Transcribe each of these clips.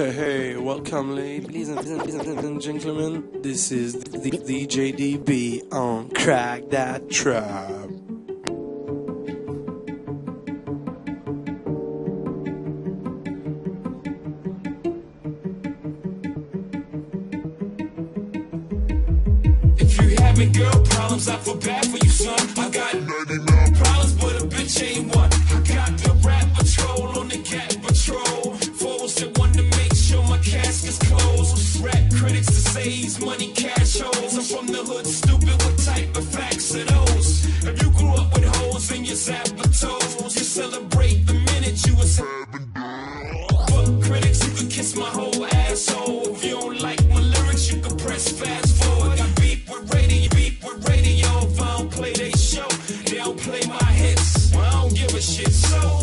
Hey, hey, welcome, ladies and gentlemen. This is the DJDB on Crack That Trap. slow.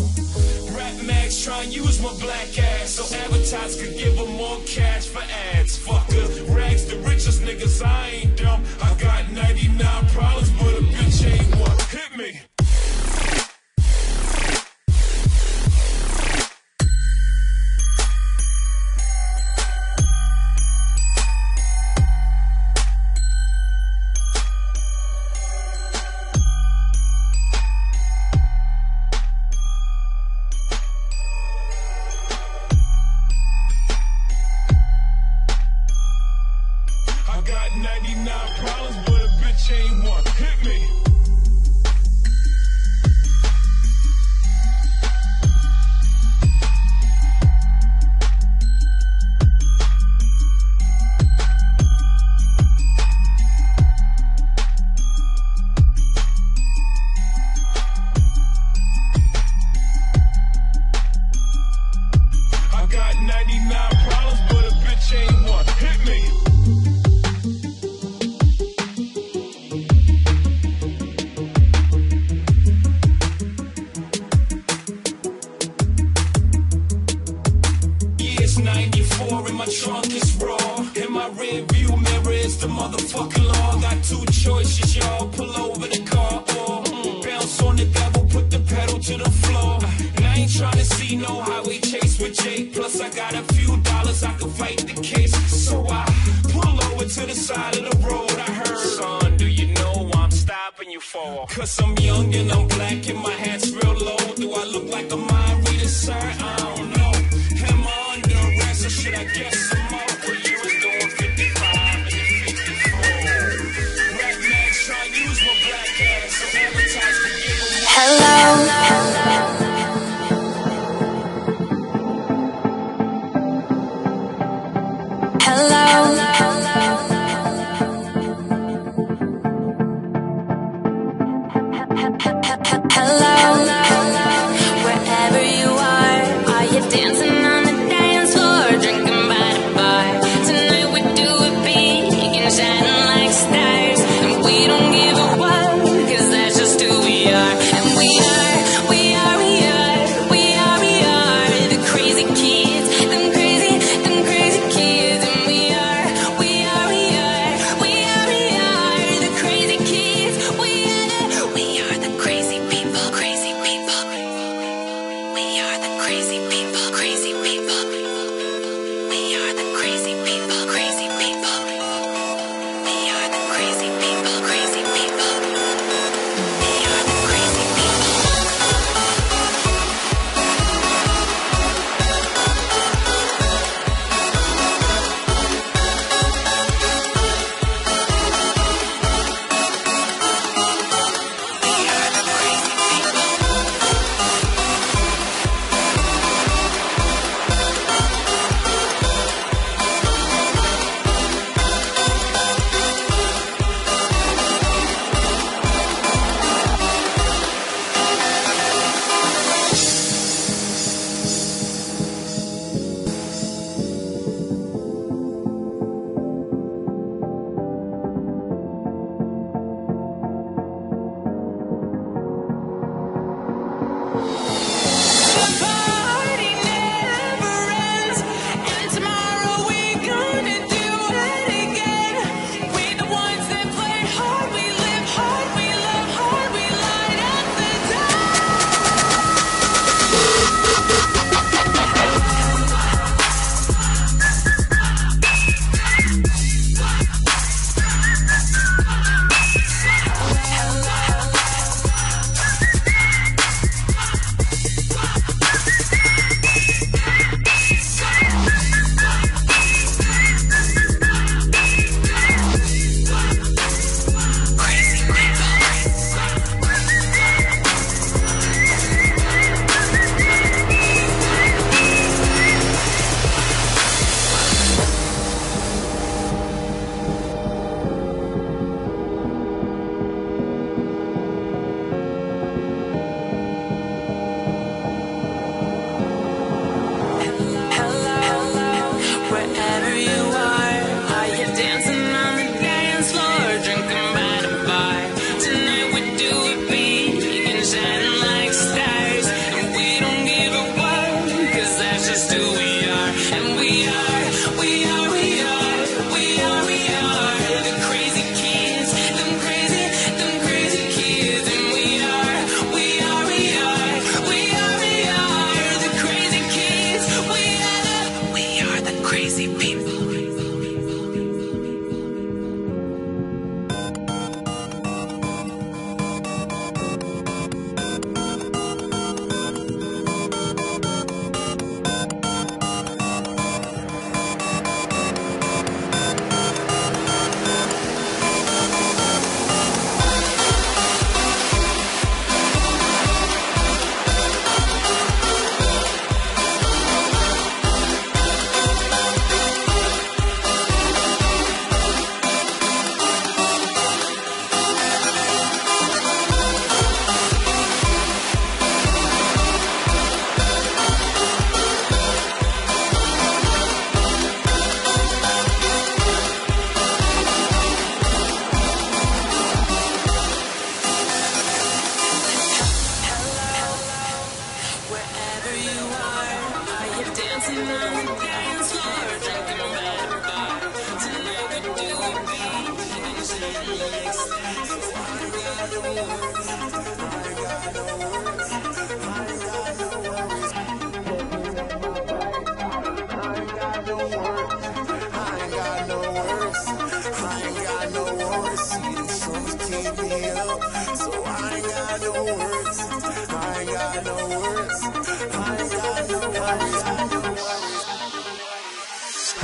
Rap Max trying to use my black ass so advertisers could give them more cash for ads. y'all got two choices, y'all. Pull over the car or mm, bounce on the devil, put the pedal to the floor. And I ain't trying to see no highway chase with Jake. Plus, I got a few dollars, I can fight the case. So I pull over to the side of the road. I heard, son, do you know I'm stopping you for? Cause I'm young and I'm black and my hat's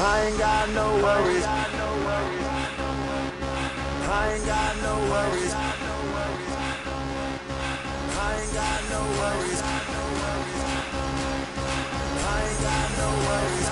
I ain't got no worries. I ain't got no worries. I ain't got no worries. I ain't got no worries.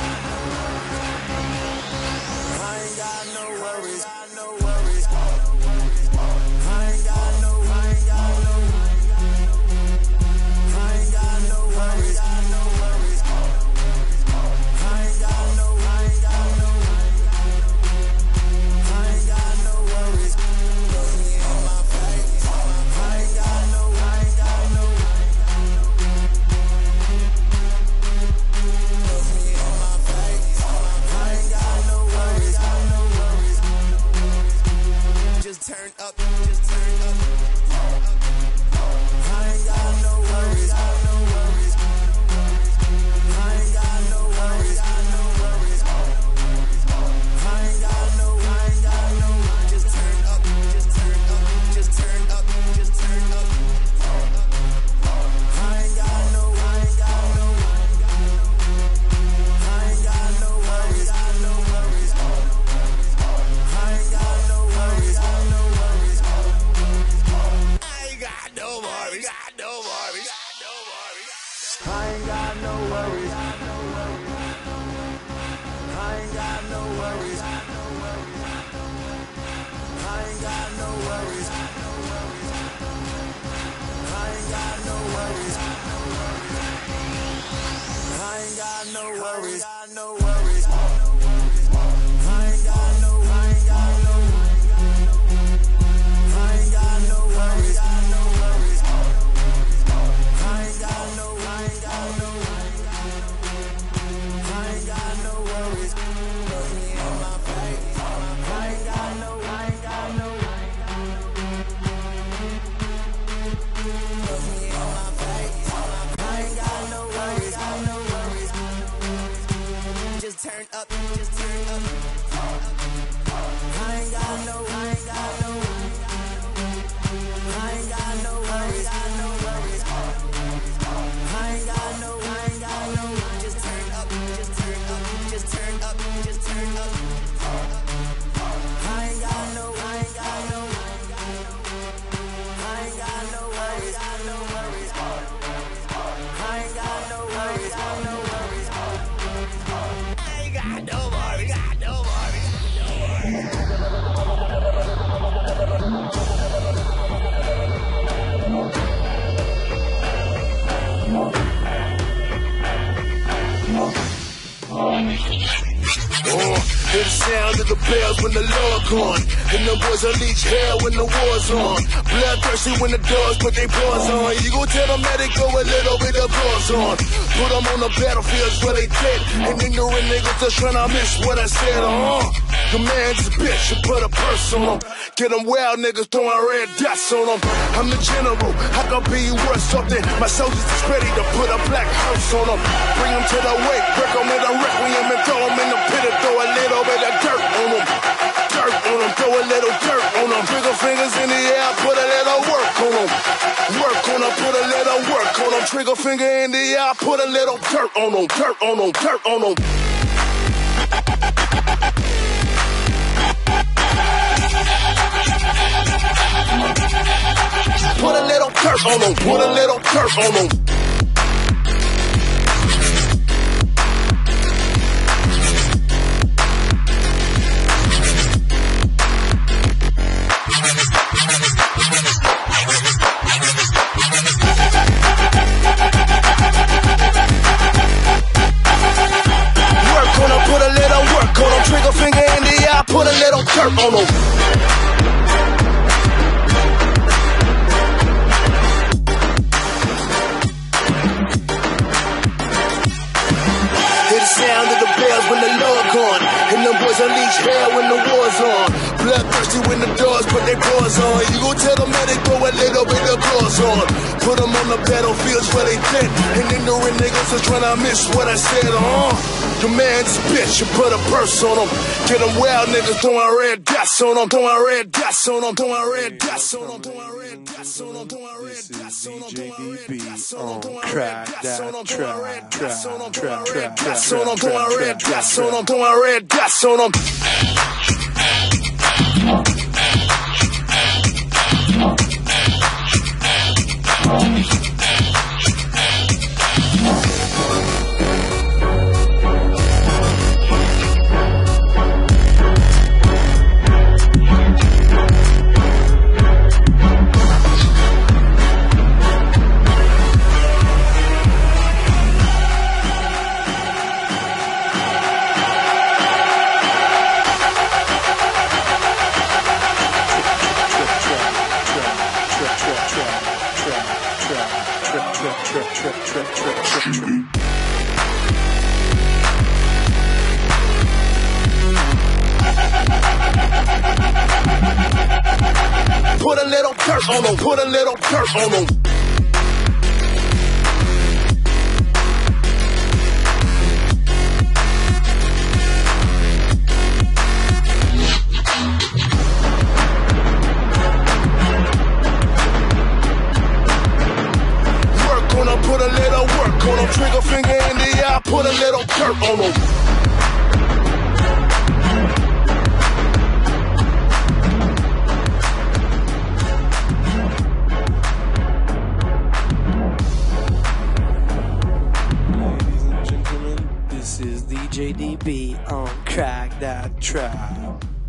the sound of the bells when the law gone. And the boys unleash hell when the war's on. Bloodthirsty when the dogs put their paws on. You go tell them that they go a little bit of claws on. Put them on the battlefields where they dead. And ignorant niggas just trying to miss what I said, uh-huh. The man's a bitch, you put a purse on them. Get them wild niggas throwing red dust on them. I'm the general, I could be worth something. My soldiers is ready to put a black house on them. Bring them to the wake, break them with a requiem and throw a little dirt on them. Bigger fingers in the air, put a little work on them. Work on them, put a little work on them. Trigger finger in the air, put a little dirt on them. Dirt on them, dirt on them. Put a little curse on them, put a little curse on them. Gone. And them boys unleash hell when the war's on. Bloodthirsty when the doors put their paws on. You gon' tell them that they throw a little bit of claws on. Put them on the battlefields where they dead. And ignorant niggas are trying to miss what I said, huh? The man's bitch, you put a purse on them. Get them wild niggas throwing red dots on them. Throwing red dots on them. Throwing red dots on them. Throwing red dots on them. Throwing red dots on them. DJDB on Crack That Track, Track, Track, Track, Track, dots on them, Track, throwing red Track, dots Track, on them, throwing red dots on them. On them, put a little dirt on them. Work put a little work on them. Trigger finger in the eye, put a little dirt on them. DJDB on Crack That Trap.